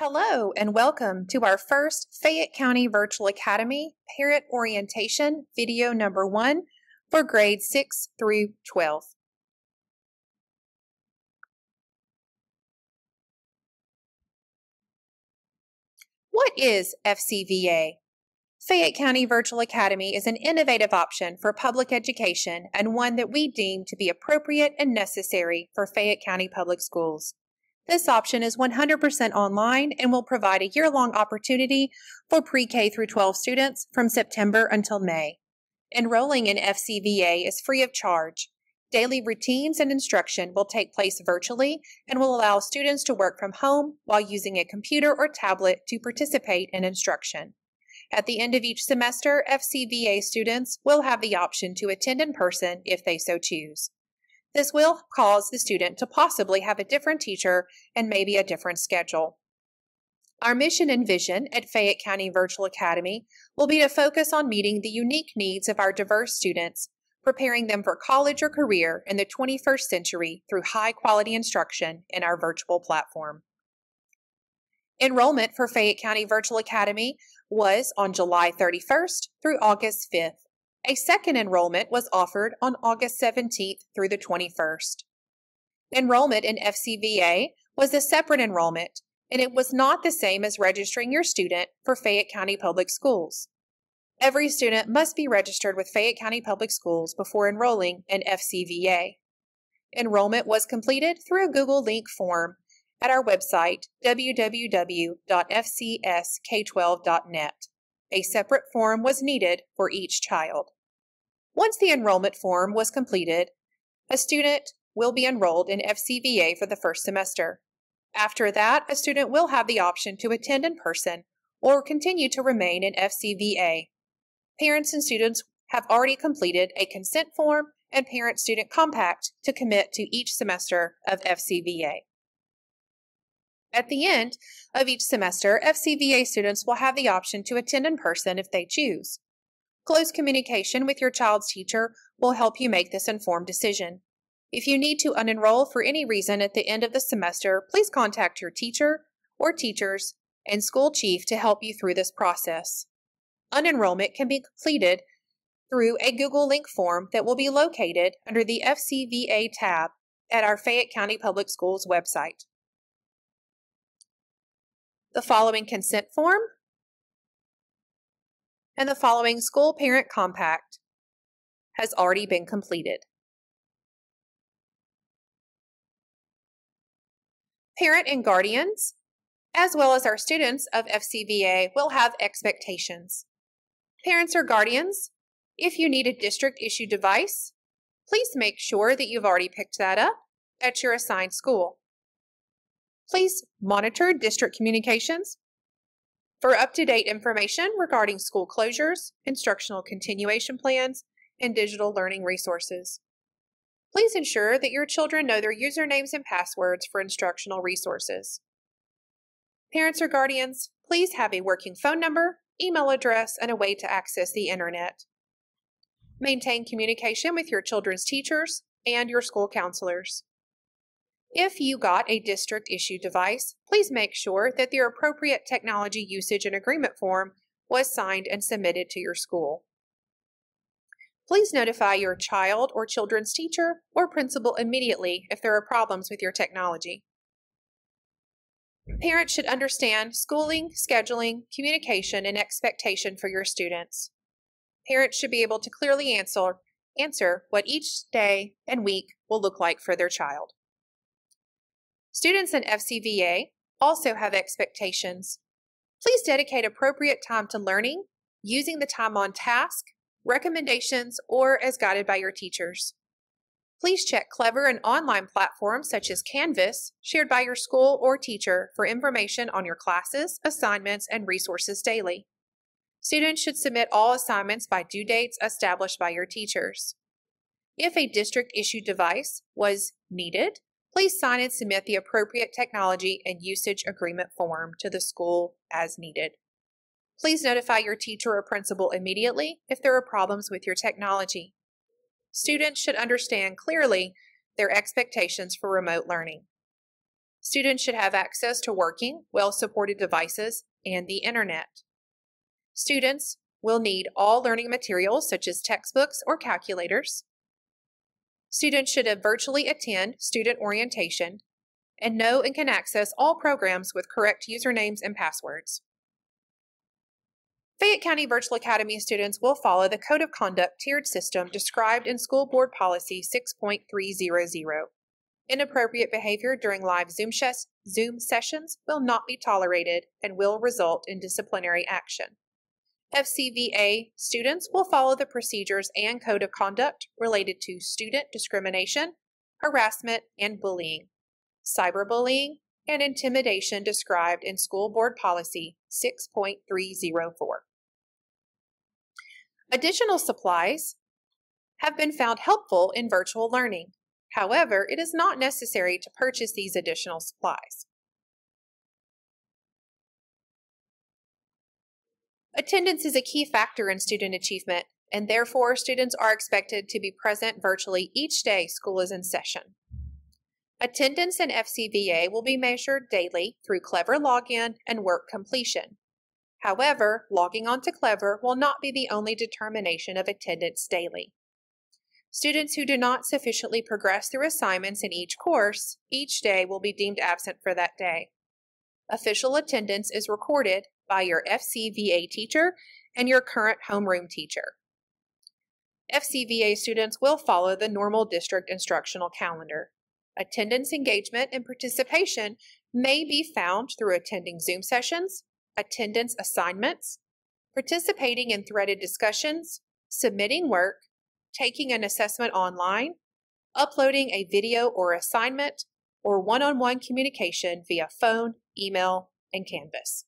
Hello and welcome to our first Fayette County Virtual Academy Parent Orientation video number one for grades 6 through 12. What is FCVA? Fayette County Virtual Academy is an innovative option for public education and one that we deem to be appropriate and necessary for Fayette County Public Schools. This option is 100% online and will provide a year-long opportunity for pre-K through 12 students from September until May. Enrolling in FCVA is free of charge. Daily routines and instruction will take place virtually and will allow students to work from home while using a computer or tablet to participate in instruction. At the end of each semester, FCVA students will have the option to attend in person if they so choose. This will cause the student to possibly have a different teacher and maybe a different schedule. Our mission and vision at Fayette County Virtual Academy will be to focus on meeting the unique needs of our diverse students, preparing them for college or career in the 21st century through high quality instruction in our virtual platform. Enrollment for Fayette County Virtual Academy was on July 31st through August 5th. A second enrollment was offered on August 17th through the 21st. Enrollment in FCVA was a separate enrollment, and it was not the same as registering your student for Fayette County Public Schools. Every student must be registered with Fayette County Public Schools before enrolling in FCVA. Enrollment was completed through a Google Link form at our website, www.fcsk12.net. A separate form was needed for each child. Once the enrollment form was completed, a student will be enrolled in FCVA for the first semester. After that, a student will have the option to attend in person or continue to remain in FCVA. Parents and students have already completed a consent form and parent-student compact to commit to each semester of FCVA. At the end of each semester, FCVA students will have the option to attend in person if they choose. Close communication with your child's teacher will help you make this informed decision. If you need to unenroll for any reason at the end of the semester, please contact your teacher or teachers and school chief to help you through this process. Unenrollment can be completed through a Google Link form that will be located under the FCVA tab at our Fayette County Public Schools website. The following consent form and the following school parent compact has already been completed. Parent and guardians, as well as our students of FCVA, will have expectations. Parents or guardians, if you need a district issued device, please make sure that you've already picked that up at your assigned school. Please monitor district communications for up-to-date information regarding school closures, instructional continuation plans, and digital learning resources. Please ensure that your children know their usernames and passwords for instructional resources. Parents or guardians, please have a working phone number, email address, and a way to access the internet. Maintain communication with your children's teachers and your school counselors. If you got a district issued device, please make sure that the appropriate technology usage and agreement form was signed and submitted to your school. Please notify your child or children's teacher or principal immediately if there are problems with your technology. Parents should understand schooling, scheduling, communication, and expectation for your students. Parents should be able to clearly answer, answer what each day and week will look like for their child. Students in FCVA also have expectations. Please dedicate appropriate time to learning, using the time on task, recommendations, or as guided by your teachers. Please check clever and online platforms such as Canvas, shared by your school or teacher, for information on your classes, assignments, and resources daily. Students should submit all assignments by due dates established by your teachers. If a district issued device was needed, Please sign and submit the appropriate technology and usage agreement form to the school as needed. Please notify your teacher or principal immediately if there are problems with your technology. Students should understand clearly their expectations for remote learning. Students should have access to working, well-supported devices and the internet. Students will need all learning materials such as textbooks or calculators. Students should virtually attend student orientation and know and can access all programs with correct usernames and passwords. Fayette County Virtual Academy students will follow the Code of Conduct tiered system described in School Board Policy 6.300. Inappropriate behavior during live Zoom, Zoom sessions will not be tolerated and will result in disciplinary action. FCVA students will follow the procedures and code of conduct related to student discrimination, harassment, and bullying, cyberbullying, and intimidation described in School Board Policy 6.304. Additional supplies have been found helpful in virtual learning. However, it is not necessary to purchase these additional supplies. Attendance is a key factor in student achievement, and therefore students are expected to be present virtually each day school is in session. Attendance in FCVA will be measured daily through Clever Login and work completion. However, logging onto Clever will not be the only determination of attendance daily. Students who do not sufficiently progress through assignments in each course, each day will be deemed absent for that day. Official attendance is recorded by your FCVA teacher and your current homeroom teacher. FCVA students will follow the normal district instructional calendar. Attendance, engagement, and participation may be found through attending Zoom sessions, attendance assignments, participating in threaded discussions, submitting work, taking an assessment online, uploading a video or assignment, or one on one communication via phone, email, and Canvas.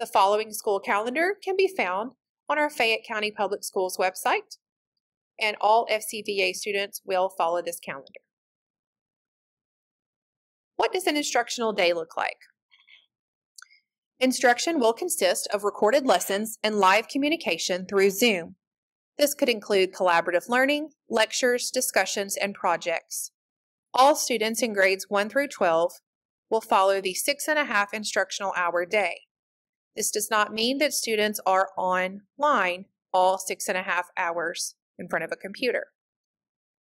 The following school calendar can be found on our Fayette County Public Schools website, and all FCVA students will follow this calendar. What does an instructional day look like? Instruction will consist of recorded lessons and live communication through Zoom. This could include collaborative learning, lectures, discussions, and projects. All students in grades 1 through 12 will follow the six and a half instructional hour day. This does not mean that students are online all six and a half hours in front of a computer.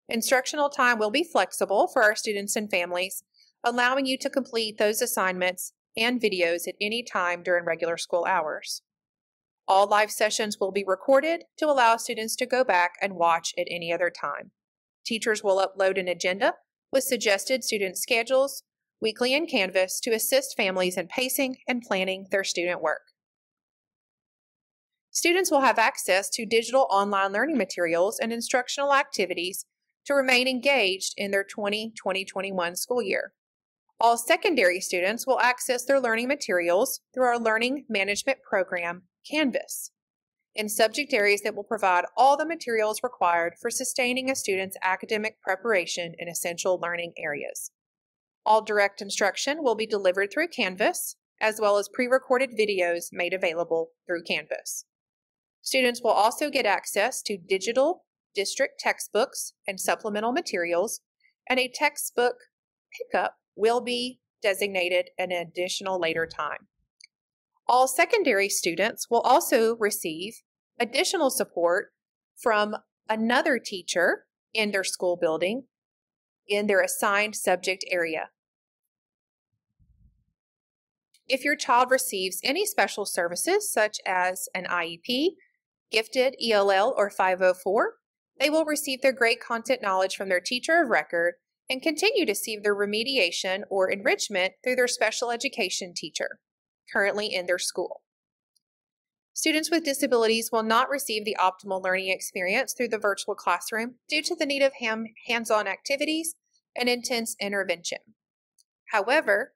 Instructional time will be flexible for our students and families, allowing you to complete those assignments and videos at any time during regular school hours. All live sessions will be recorded to allow students to go back and watch at any other time. Teachers will upload an agenda with suggested student schedules weekly in Canvas to assist families in pacing and planning their student work. Students will have access to digital online learning materials and instructional activities to remain engaged in their 2020-21 school year. All secondary students will access their learning materials through our Learning Management Program, Canvas, in subject areas that will provide all the materials required for sustaining a student's academic preparation in essential learning areas. All direct instruction will be delivered through Canvas, as well as pre-recorded videos made available through Canvas. Students will also get access to digital district textbooks and supplemental materials, and a textbook pickup will be designated an additional later time. All secondary students will also receive additional support from another teacher in their school building in their assigned subject area. If your child receives any special services, such as an IEP, gifted ELL, or 504, they will receive their great content knowledge from their teacher of record and continue to receive their remediation or enrichment through their special education teacher, currently in their school. Students with disabilities will not receive the optimal learning experience through the virtual classroom due to the need of hands-on activities and intense intervention. However,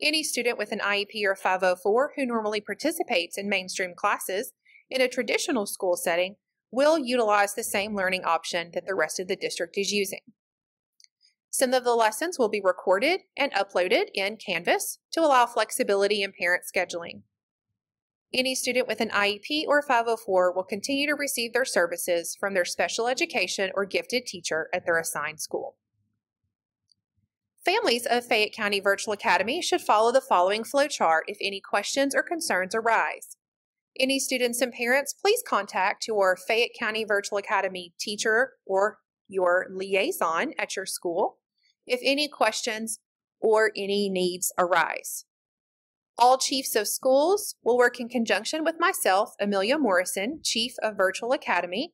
any student with an IEP or 504 who normally participates in mainstream classes in a traditional school setting will utilize the same learning option that the rest of the district is using. Some of the lessons will be recorded and uploaded in Canvas to allow flexibility in parent scheduling. Any student with an IEP or 504 will continue to receive their services from their special education or gifted teacher at their assigned school. Families of Fayette County Virtual Academy should follow the following flowchart if any questions or concerns arise. Any students and parents, please contact your Fayette County Virtual Academy teacher or your liaison at your school if any questions or any needs arise. All chiefs of schools will work in conjunction with myself, Amelia Morrison, Chief of Virtual Academy,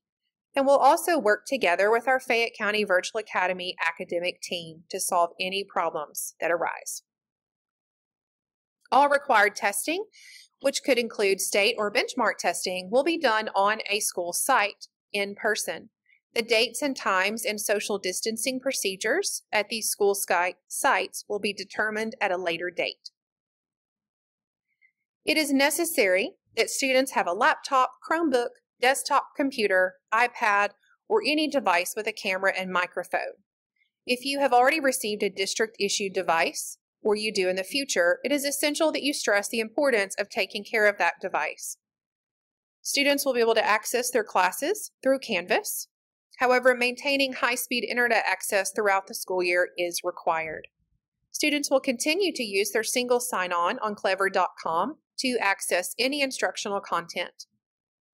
and we'll also work together with our Fayette County Virtual Academy academic team to solve any problems that arise. All required testing, which could include state or benchmark testing, will be done on a school site in person. The dates and times and social distancing procedures at these school sites will be determined at a later date. It is necessary that students have a laptop, Chromebook, desktop computer, iPad, or any device with a camera and microphone. If you have already received a district issued device, or you do in the future, it is essential that you stress the importance of taking care of that device. Students will be able to access their classes through Canvas. However, maintaining high-speed internet access throughout the school year is required. Students will continue to use their single sign-on on clever.com to access any instructional content.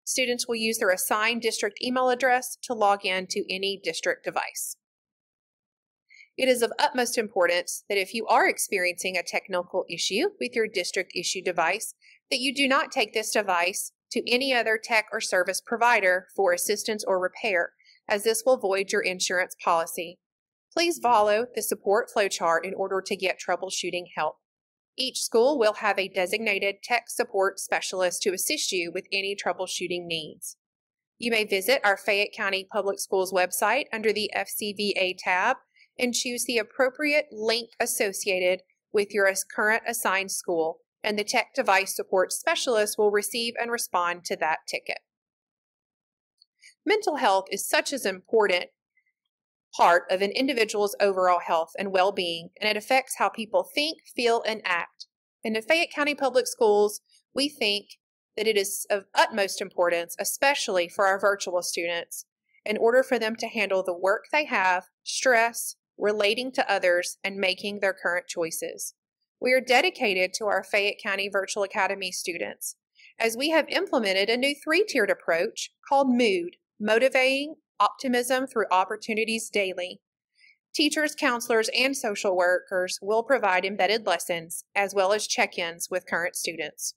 Students will use their assigned district email address to log in to any district device. It is of utmost importance that if you are experiencing a technical issue with your district issue device, that you do not take this device to any other tech or service provider for assistance or repair, as this will void your insurance policy. Please follow the support flowchart in order to get troubleshooting help. Each school will have a designated tech support specialist to assist you with any troubleshooting needs. You may visit our Fayette County Public Schools website under the FCVA tab and choose the appropriate link associated with your current assigned school, and the tech device support specialist will receive and respond to that ticket. Mental health is such an important part of an individual's overall health and well being, and it affects how people think, feel, and act. In Fayette County Public Schools, we think that it is of utmost importance, especially for our virtual students, in order for them to handle the work they have, stress, relating to others, and making their current choices. We are dedicated to our Fayette County Virtual Academy students, as we have implemented a new three tiered approach called MOOD, Motivating optimism through opportunities daily. Teachers, counselors, and social workers will provide embedded lessons as well as check ins with current students.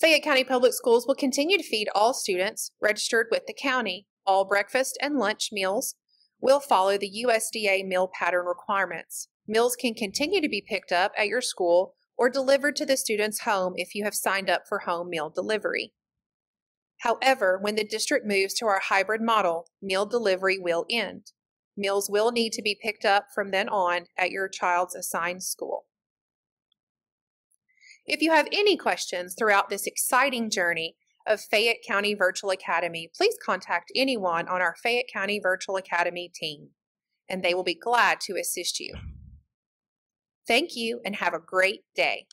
Fayette County Public Schools will continue to feed all students registered with the county. All breakfast and lunch meals will follow the USDA meal pattern requirements. Meals can continue to be picked up at your school or delivered to the student's home if you have signed up for home meal delivery. However, when the district moves to our hybrid model, meal delivery will end. Meals will need to be picked up from then on at your child's assigned school. If you have any questions throughout this exciting journey of Fayette County Virtual Academy, please contact anyone on our Fayette County Virtual Academy team, and they will be glad to assist you. Thank you and have a great day.